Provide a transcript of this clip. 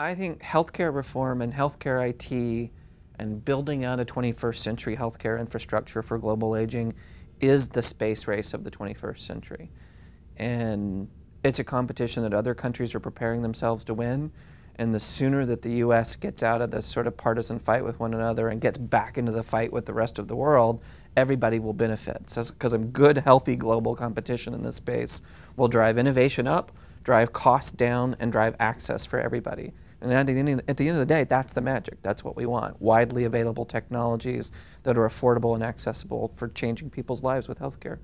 I think healthcare reform and healthcare IT and building out a 21st century healthcare infrastructure for global aging is the space race of the 21st century. And it's a competition that other countries are preparing themselves to win. And the sooner that the US gets out of this sort of partisan fight with one another and gets back into the fight with the rest of the world, everybody will benefit. Because so, a good, healthy global competition in this space will drive innovation up, drive costs down, and drive access for everybody. And at the, end, at the end of the day, that's the magic. That's what we want. Widely available technologies that are affordable and accessible for changing people's lives with healthcare.